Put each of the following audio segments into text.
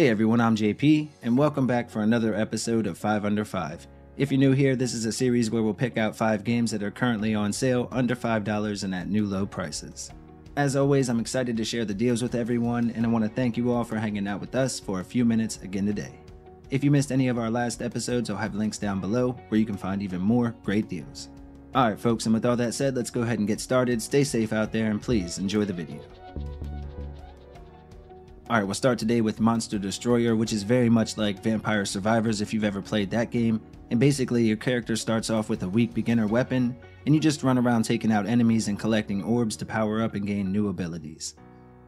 Hey everyone, I'm JP, and welcome back for another episode of 5 Under 5. If you're new here, this is a series where we'll pick out 5 games that are currently on sale under $5 and at new low prices. As always, I'm excited to share the deals with everyone, and I want to thank you all for hanging out with us for a few minutes again today. If you missed any of our last episodes, I'll have links down below where you can find even more great deals. Alright, folks, and with all that said, let's go ahead and get started. Stay safe out there, and please enjoy the video. Alright, we'll start today with Monster Destroyer, which is very much like Vampire Survivors if you've ever played that game. And basically, your character starts off with a weak beginner weapon, and you just run around taking out enemies and collecting orbs to power up and gain new abilities.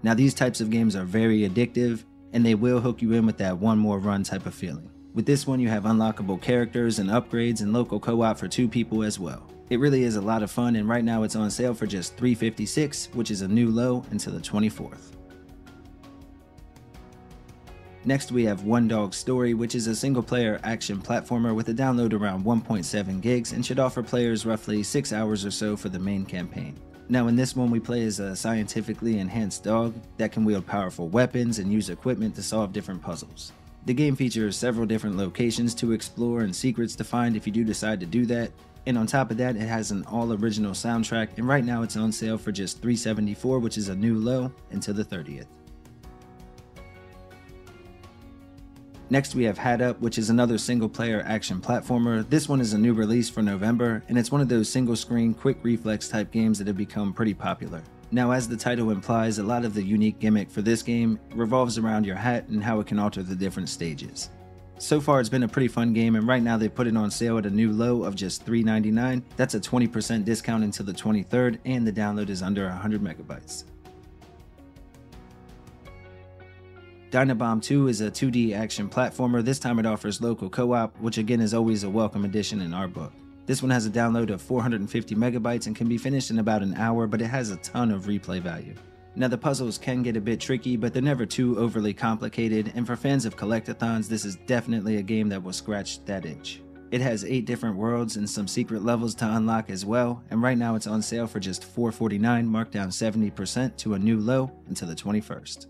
Now, these types of games are very addictive, and they will hook you in with that one more run type of feeling. With this one, you have unlockable characters and upgrades and local co op for two people as well. It really is a lot of fun, and right now it's on sale for just 356, which is a new low until the 24th. Next, we have One Dog Story, which is a single player action platformer with a download around 1.7 gigs and should offer players roughly 6 hours or so for the main campaign. Now, in this one, we play as a scientifically enhanced dog that can wield powerful weapons and use equipment to solve different puzzles. The game features several different locations to explore and secrets to find if you do decide to do that. And on top of that, it has an all original soundtrack, and right now it's on sale for just 374, which is a new low, until the 30th. Next, we have Hatup, which is another single player action platformer. This one is a new release for November, and it's one of those single screen, quick reflex type games that have become pretty popular. Now, as the title implies, a lot of the unique gimmick for this game revolves around your hat and how it can alter the different stages. So far, it's been a pretty fun game, and right now they put it on sale at a new low of just $3.99. That's a 20% discount until the 23rd, and the download is under 100 megabytes. Dyna Bomb 2 is a 2D action platformer. This time it offers local co-op, which again is always a welcome addition in our book. This one has a download of 450 megabytes and can be finished in about an hour, but it has a ton of replay value. Now the puzzles can get a bit tricky, but they're never too overly complicated, and for fans of collectathons, this is definitely a game that will scratch that itch. It has 8 different worlds and some secret levels to unlock as well, and right now it's on sale for just 449, marked down 70% to a new low until the 21st.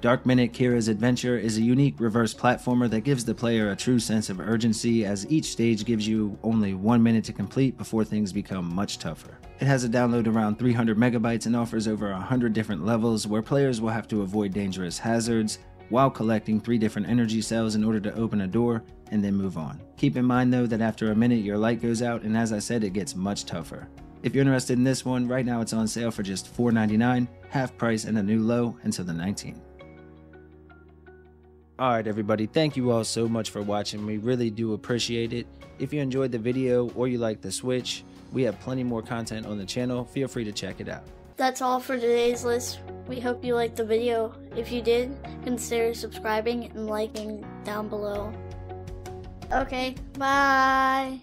Dark Minute Kira's Adventure is a unique reverse platformer that gives the player a true sense of urgency as each stage gives you only one minute to complete before things become much tougher. It has a download around 300 megabytes and offers over 100 different levels where players will have to avoid dangerous hazards while collecting three different energy cells in order to open a door and then move on. Keep in mind though that after a minute your light goes out and as I said it gets much tougher. If you're interested in this one, right now it's on sale for just $4.99, half price and a new low until the 19th. Alright everybody, thank you all so much for watching. We really do appreciate it. If you enjoyed the video or you like the Switch, we have plenty more content on the channel. Feel free to check it out. That's all for today's list. We hope you liked the video. If you did, consider subscribing and liking down below. Okay, bye!